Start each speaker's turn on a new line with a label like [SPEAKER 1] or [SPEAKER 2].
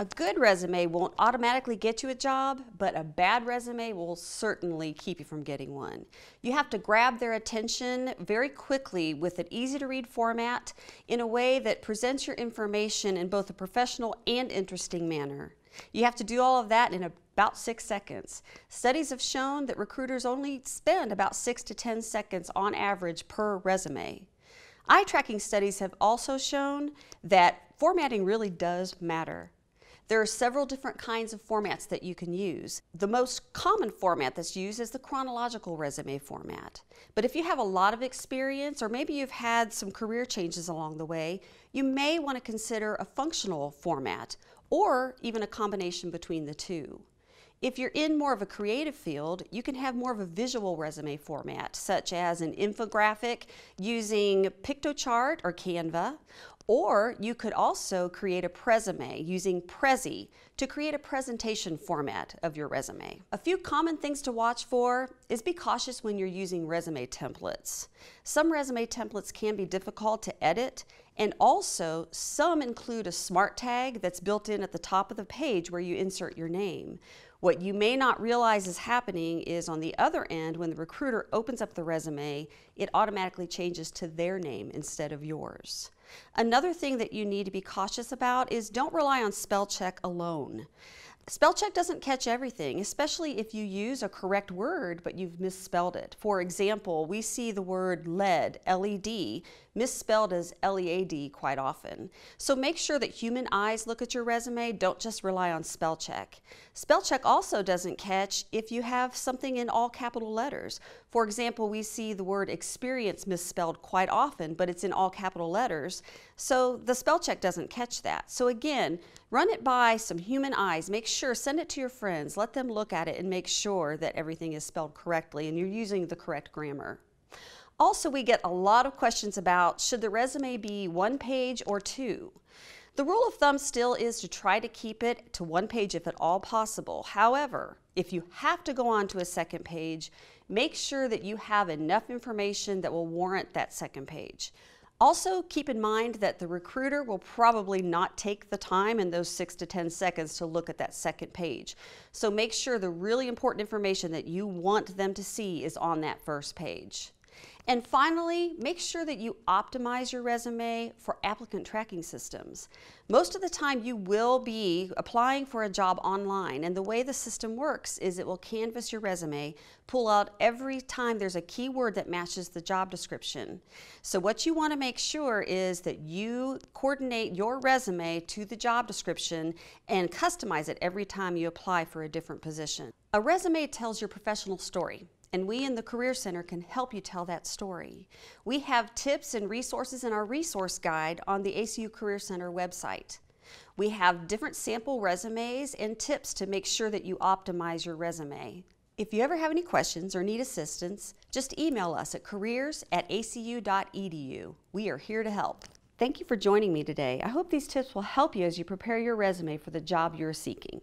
[SPEAKER 1] A good resume won't automatically get you a job, but a bad resume will certainly keep you from getting one. You have to grab their attention very quickly with an easy to read format in a way that presents your information in both a professional and interesting manner. You have to do all of that in about six seconds. Studies have shown that recruiters only spend about six to 10 seconds on average per resume. Eye tracking studies have also shown that formatting really does matter. There are several different kinds of formats that you can use. The most common format that's used is the chronological resume format. But if you have a lot of experience or maybe you've had some career changes along the way, you may want to consider a functional format or even a combination between the two. If you're in more of a creative field, you can have more of a visual resume format, such as an infographic using Piktochart or Canva, or you could also create a resume using Prezi to create a presentation format of your resume. A few common things to watch for is be cautious when you're using resume templates. Some resume templates can be difficult to edit and also some include a smart tag that's built in at the top of the page where you insert your name. What you may not realize is happening is on the other end, when the recruiter opens up the resume, it automatically changes to their name instead of yours. Another thing that you need to be cautious about is don't rely on spell check alone. Spell check doesn't catch everything, especially if you use a correct word but you've misspelled it. For example, we see the word lead, L-E-D, misspelled as L-E-A-D quite often. So make sure that human eyes look at your resume, don't just rely on spell check. Spell check also doesn't catch if you have something in all capital letters. For example, we see the word experience misspelled quite often, but it's in all capital letters. So the spell check doesn't catch that. So again, run it by some human eyes. Make sure, send it to your friends, let them look at it and make sure that everything is spelled correctly and you're using the correct grammar. Also, we get a lot of questions about should the resume be one page or two? The rule of thumb still is to try to keep it to one page if at all possible. However, if you have to go on to a second page, make sure that you have enough information that will warrant that second page. Also, keep in mind that the recruiter will probably not take the time in those six to 10 seconds to look at that second page. So make sure the really important information that you want them to see is on that first page. And finally, make sure that you optimize your resume for applicant tracking systems. Most of the time you will be applying for a job online and the way the system works is it will canvas your resume, pull out every time there's a keyword that matches the job description. So what you want to make sure is that you coordinate your resume to the job description and customize it every time you apply for a different position. A resume tells your professional story and we in the Career Center can help you tell that story. We have tips and resources in our resource guide on the ACU Career Center website. We have different sample resumes and tips to make sure that you optimize your resume. If you ever have any questions or need assistance, just email us at careers at acu.edu. We are here to help. Thank you for joining me today. I hope these tips will help you as you prepare your resume for the job you're seeking.